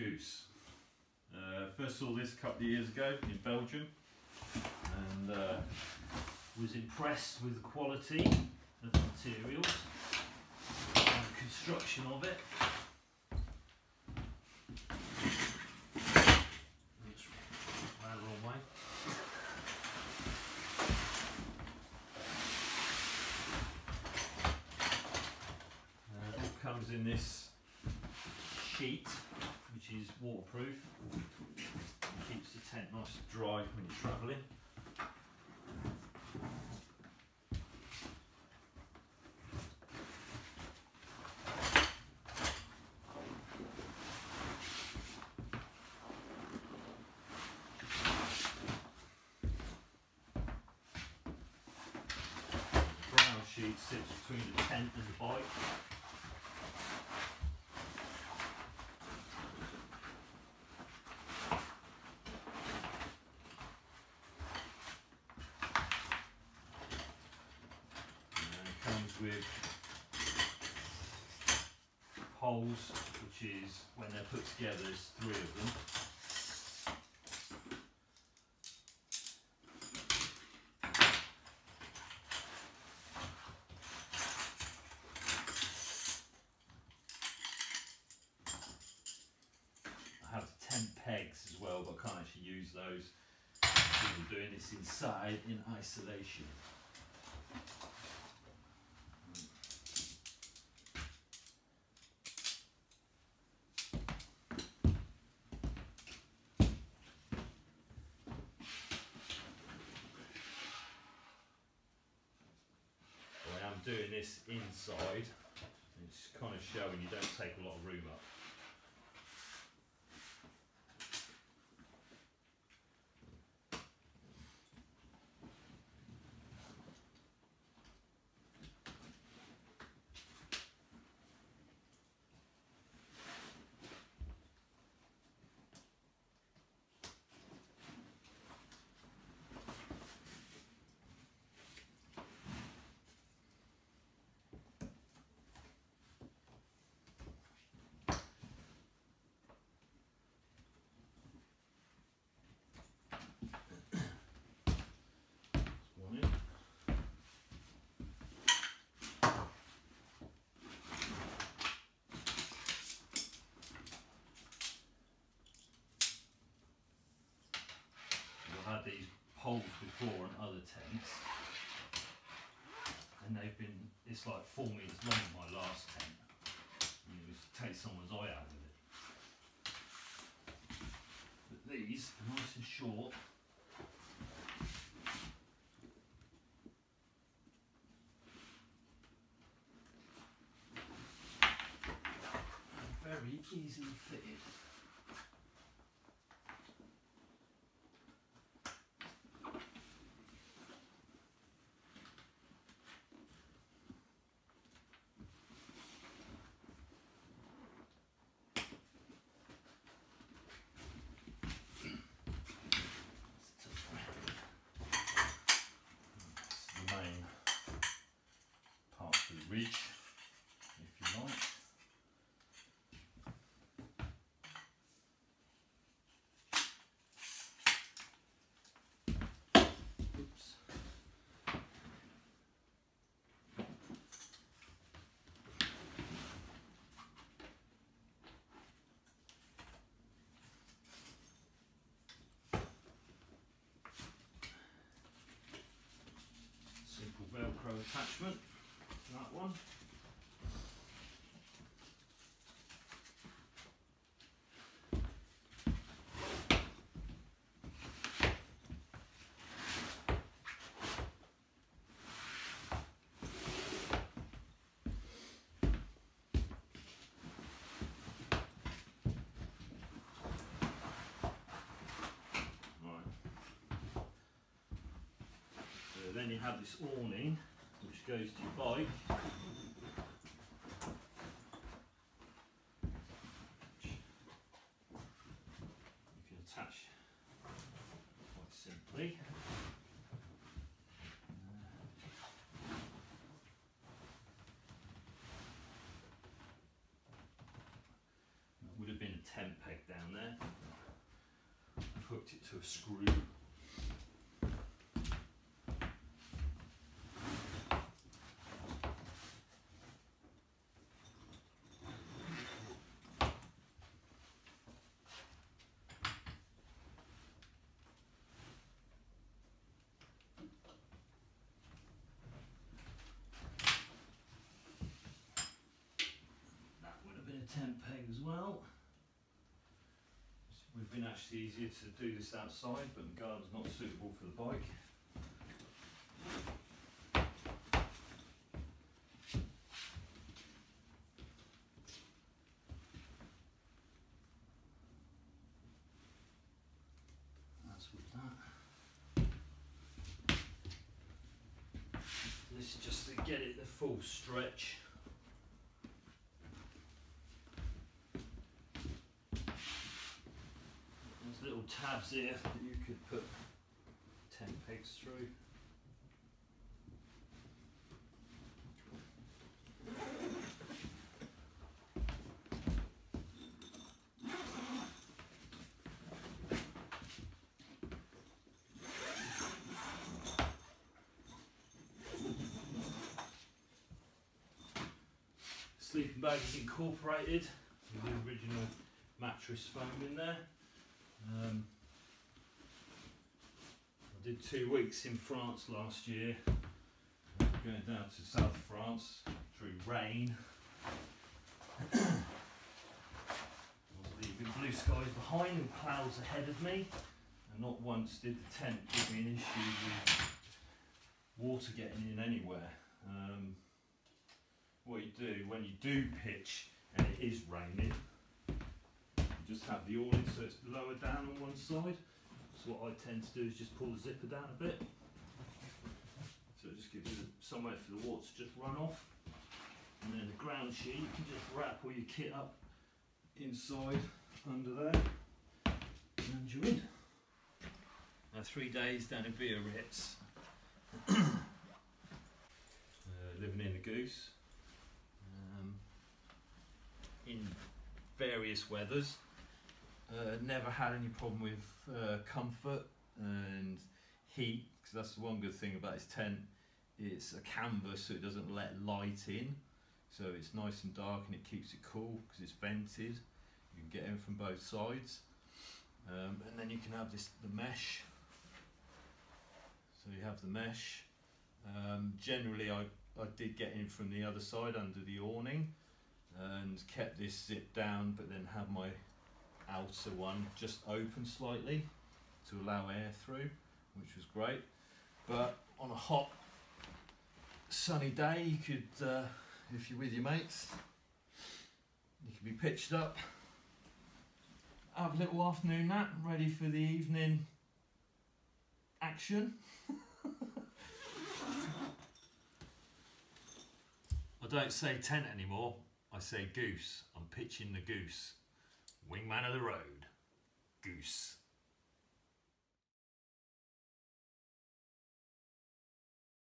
Goose. Uh, first saw this a couple of years ago in Belgium and uh, was impressed with the quality of the materials and the construction of it. Uh, it comes in this sheet, which is waterproof. Keeps the tent nice and dry when you're travelling. Sheet sits between the tent and the bike. And it comes with poles, which is when they're put together, there's three of them. I have 10 pegs as well, but I can't actually use those. I'm doing this inside in isolation. I am doing this inside. It's kind of showing you don't take a lot of room up. One in. I've had these poles before on other tents, and they've been, it's like four metres long, my last tent. You know, just take someone's eye out with it. But these are nice and short. very easily fitted. That's the main part for the reach, if you like. Oops. Simple Velcro attachment. That one. Then you have this awning which goes to your bike. You can attach quite simply. Would have been a tent peg down there. hooked it to a screw. That would have peg as well. We've been actually easier to do this outside, but the garden's not suitable for the bike. That's with that. This is just to get it the full stretch. There's little tabs here that you could put tent pegs through. Sleeping bag is incorporated with the original mattress foam in there. Um, I did two weeks in France last year, going down to South France through rain. I was leaving blue skies behind and clouds ahead of me, and not once did the tent give me an issue with water getting in anywhere. Um, what you do when you do pitch and it is raining, just have the awning so it's lower down on one side. So what I tend to do is just pull the zipper down a bit. So it just gives you somewhere for the water to just run off. And then the ground sheet, you can just wrap all your kit up inside under there. And you're in. Now three days down in Biarritz. uh, living in the goose. Um, in various weathers. Uh, never had any problem with uh, comfort and heat because that's the one good thing about this tent. It's a canvas so it doesn't let light in, so it's nice and dark and it keeps it cool because it's vented. You can get in from both sides, um, and then you can have this the mesh. So you have the mesh. Um, generally, I I did get in from the other side under the awning and kept this zip down but then had my outer one just open slightly to allow air through which was great but on a hot sunny day you could uh, if you're with your mates you could be pitched up have a little afternoon nap ready for the evening action I don't say tent anymore I say goose. I'm pitching the goose. Wingman of the road. Goose.